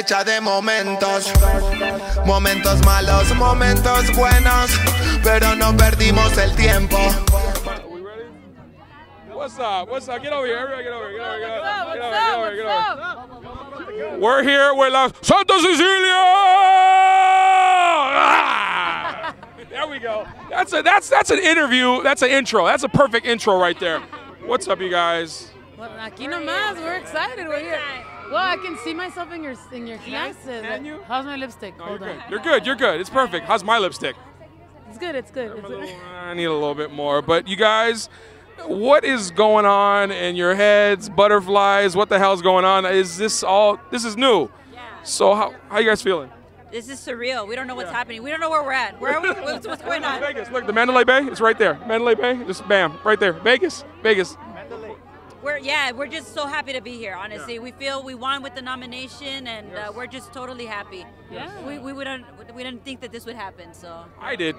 hecha de momentos, momentos malos, momentos buenos, pero no perdimos el tiempo. What's up? What's up? Get over here. Everybody get over here. Get over here. Get over here. Get over here. Get over here. We're here with La Santa Cecilia. Ah! There we go. That's a that's that's an interview. That's an intro. That's a perfect intro right there. What's up, you guys? Well, aquí nomás, we're excited. We're here. Well, I can see myself in your in your glasses. Can you? How's my lipstick? No, you're Hold on. good. You're good. You're good. It's perfect. How's my lipstick? It's good. It's good. I'm It's little- I need a little bit more. But you guys, what is going on in your heads? Butterflies. What the hell's going on? Is this all? This is new. Yeah. So how how you guys feeling? This is surreal. We don't know what's happening. We don't know where we're at. Where are we? What's, what's going on? Vegas. Look, the Mandalay Bay. It's right there. Mandalay Bay. Just bam, right there. Vegas. Vegas. We're yeah, we're just so happy to be here. Honestly, we feel we won with the nomination, and uh, we're just totally happy. Yeah. We, we wouldn't we didn't think that this would happen. So I did.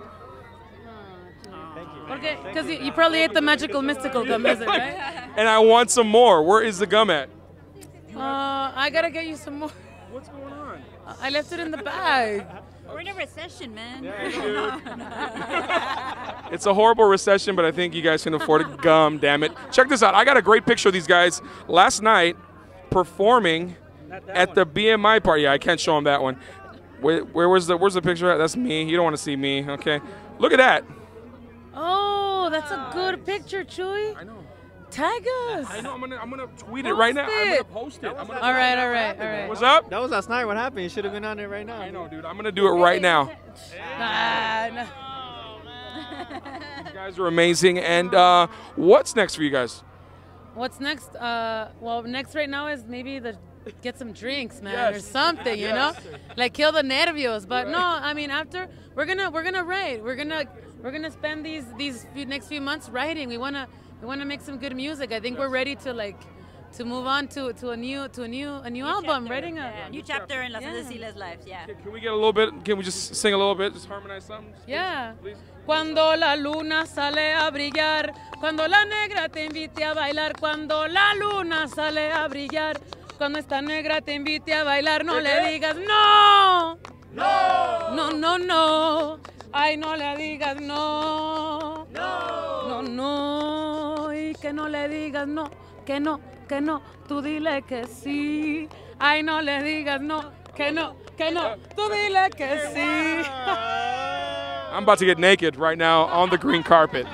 Okay, because you, you probably ate the magical mystical gum, is it, right? And I want some more. Where is the gum at? Uh, I gotta get you some more. What's going on? I left it in the bag. We're in a recession, man. It's a horrible recession, but I think you guys can afford it. Gum, damn it. Check this out. I got a great picture of these guys last night performing at the BMI party. Yeah, I can't show them that one. Where, where was the Where's the picture at? That's me. You don't want to see me, okay? Look at that. Oh, that's a good picture, Chuey. I know. Tag us. I know. I'm gonna I'm gonna tweet it right now. I'm gonna post it. I'm gonna, All right, all right, all right. What's up? That was last night. What happened? You should have been on it right now. I know, dude. I'm gonna do it right now. Nah, nah. You guys are amazing. And uh, what's next for you guys? What's next? Uh, well, next right now is maybe the get some drinks, man, or something, you know, like kill the nervios. But no, I mean after we're gonna we're gonna write. We're gonna we're gonna spend these these few, next few months writing. We wanna we wanna make some good music. I think we're ready to like to move on to to a new to a new a new album. Writing a Yeah, new chapter in Las Yeah. Cecilia's lives. Yeah. Can we get a little bit? Can we just sing a little bit? Just harmonize something? Yeah. Please. Cuando la luna sale a brillar, cuando la negra te invite a bailar, cuando la luna sale a brillar, cuando esta negra te invite a bailar, no le digas no. No. No, no, no. Ay, no le digas no. No le digas no, que no, que no. Tú dile que sí. Ay, no le digas no, que no, que no. Tú dile que sí. I'm about to get naked right now on the green carpet.